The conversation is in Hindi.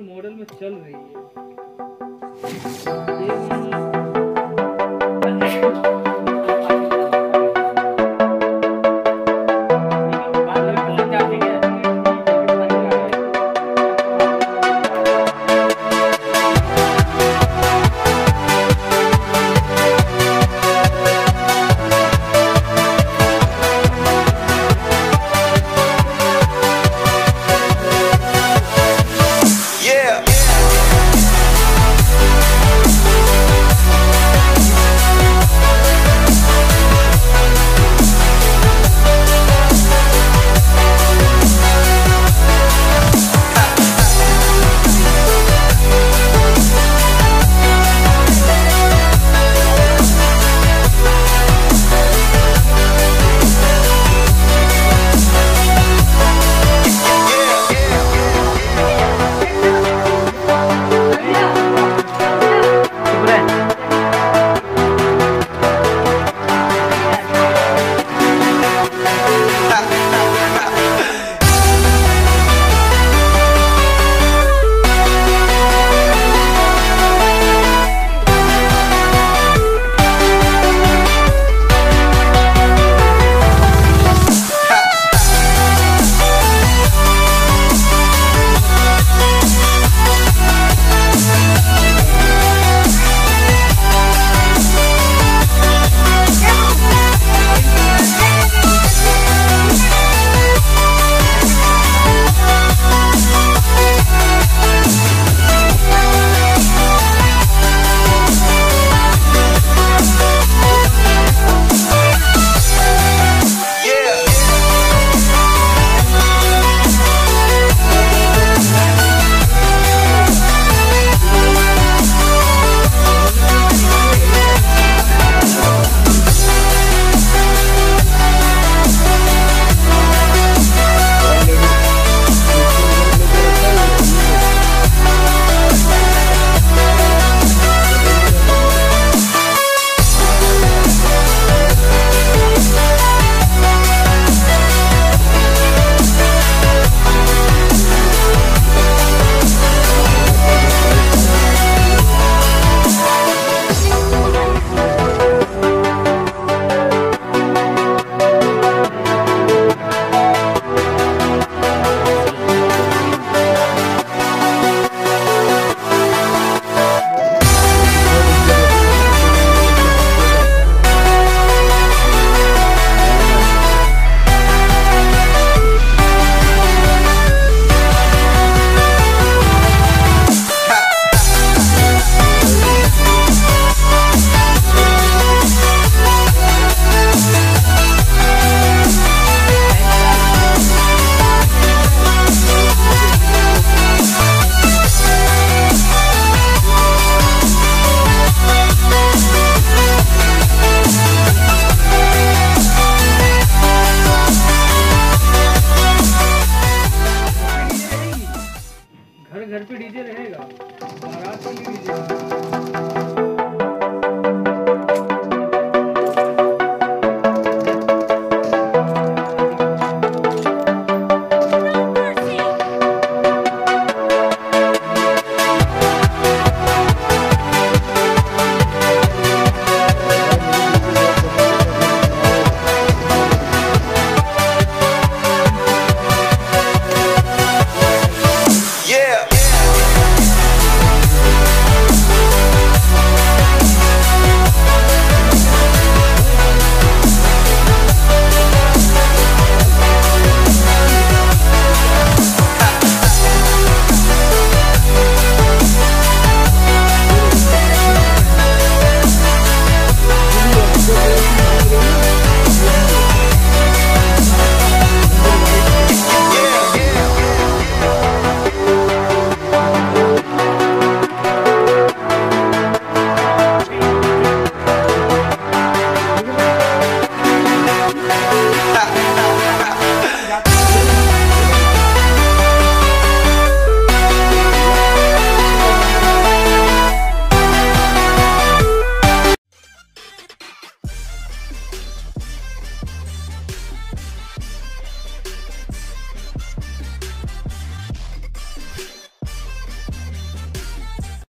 मॉडल में चल रही है। घर पे डीजे रहेगा। बारात के लिए डीजे।